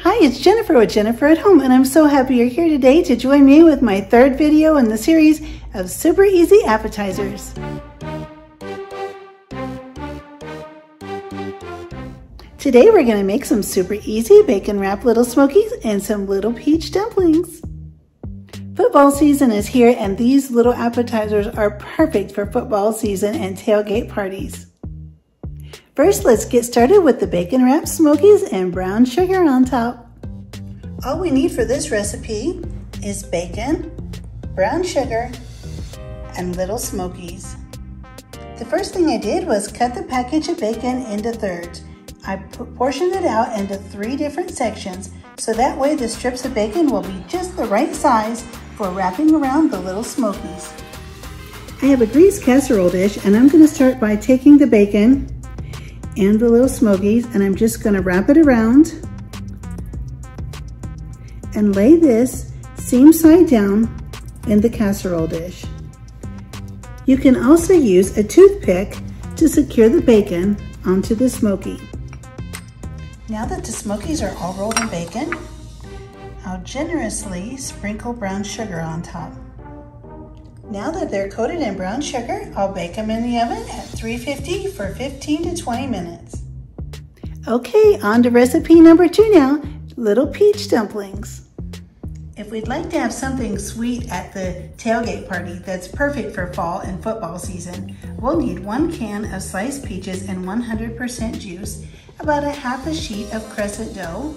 Hi, it's Jennifer with Jennifer at Home, and I'm so happy you're here today to join me with my third video in the series of super easy appetizers. Today we're going to make some super easy bacon wrapped little smokies and some little peach dumplings. Football season is here and these little appetizers are perfect for football season and tailgate parties. First, let's get started with the bacon wrapped smokies and brown sugar on top. All we need for this recipe is bacon, brown sugar, and little smokies. The first thing I did was cut the package of bacon into thirds. I portioned it out into three different sections so that way the strips of bacon will be just the right size for wrapping around the little smokies. I have a greased casserole dish and I'm gonna start by taking the bacon and the little smokies and I'm just gonna wrap it around and lay this seam side down in the casserole dish. You can also use a toothpick to secure the bacon onto the smoky. Now that the smokies are all rolled in bacon, I'll generously sprinkle brown sugar on top. Now that they're coated in brown sugar, I'll bake them in the oven at 350 for 15 to 20 minutes. Okay, on to recipe number two now, little peach dumplings. If we'd like to have something sweet at the tailgate party that's perfect for fall and football season, we'll need one can of sliced peaches and 100% juice, about a half a sheet of crescent dough,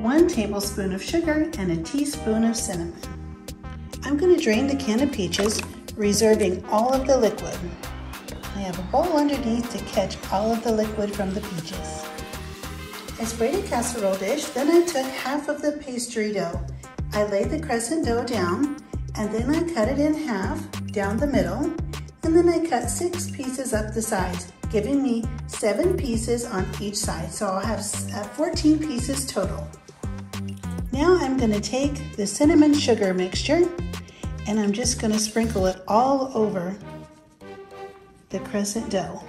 one tablespoon of sugar, and a teaspoon of cinnamon. I'm going to drain the can of peaches, reserving all of the liquid. I have a bowl underneath to catch all of the liquid from the peaches. I sprayed a casserole dish, then I took half of the pastry dough. I laid the crescent dough down, and then I cut it in half down the middle, and then I cut six pieces up the sides, giving me seven pieces on each side. So I'll have uh, 14 pieces total. Now I'm gonna take the cinnamon sugar mixture and I'm just gonna sprinkle it all over the crescent dough.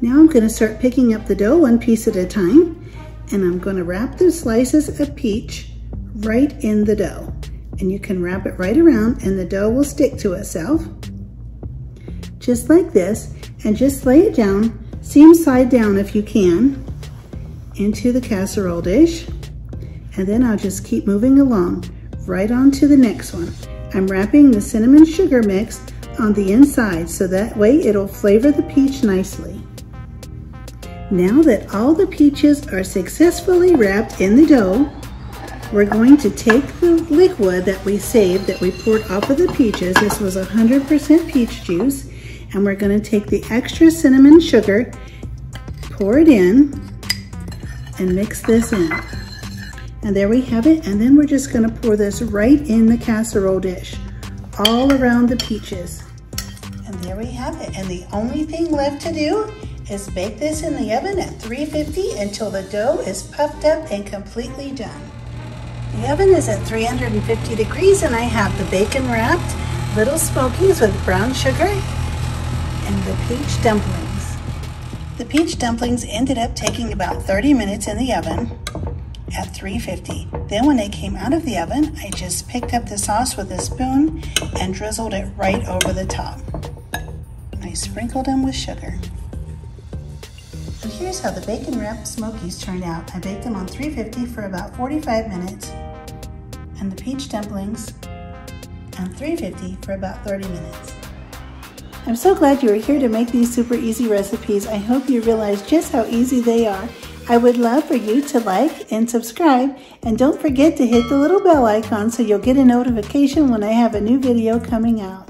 Now I'm gonna start picking up the dough one piece at a time and I'm gonna wrap the slices of peach right in the dough. And you can wrap it right around and the dough will stick to itself. Just like this, and just lay it down, seam side down if you can, into the casserole dish and then I'll just keep moving along right on to the next one. I'm wrapping the cinnamon sugar mix on the inside so that way it'll flavor the peach nicely. Now that all the peaches are successfully wrapped in the dough, we're going to take the liquid that we saved that we poured off of the peaches. This was 100% peach juice. And we're gonna take the extra cinnamon sugar, pour it in, and mix this in. And there we have it. And then we're just gonna pour this right in the casserole dish, all around the peaches. And there we have it. And the only thing left to do is bake this in the oven at 350 until the dough is puffed up and completely done. The oven is at 350 degrees and I have the bacon wrapped little smokies with brown sugar and the peach dumplings. The peach dumplings ended up taking about 30 minutes in the oven at 350. Then when they came out of the oven, I just picked up the sauce with a spoon and drizzled it right over the top. I sprinkled them with sugar. And here's how the bacon wrapped smokies turned out. I baked them on 350 for about 45 minutes and the peach dumplings on 350 for about 30 minutes. I'm so glad you are here to make these super easy recipes. I hope you realize just how easy they are I would love for you to like and subscribe and don't forget to hit the little bell icon so you'll get a notification when I have a new video coming out.